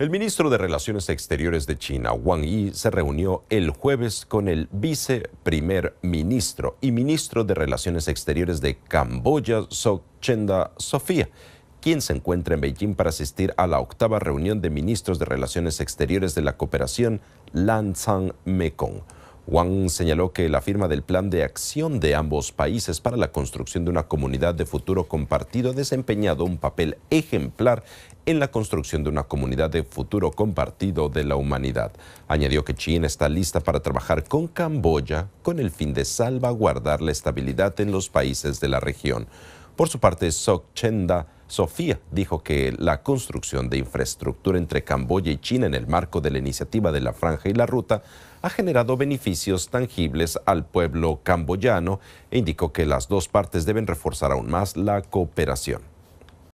El ministro de Relaciones Exteriores de China, Wang Yi, se reunió el jueves con el viceprimer ministro y ministro de Relaciones Exteriores de Camboya, Chenda Sofía, quien se encuentra en Beijing para asistir a la octava reunión de ministros de Relaciones Exteriores de la cooperación Lansang Mekong. Wang señaló que la firma del plan de acción de ambos países para la construcción de una comunidad de futuro compartido ha desempeñado un papel ejemplar en la construcción de una comunidad de futuro compartido de la humanidad. Añadió que China está lista para trabajar con Camboya con el fin de salvaguardar la estabilidad en los países de la región. Por su parte, Sok Chenda Sofía dijo que la construcción de infraestructura entre Camboya y China en el marco de la iniciativa de la Franja y la Ruta ha generado beneficios tangibles al pueblo camboyano e indicó que las dos partes deben reforzar aún más la cooperación.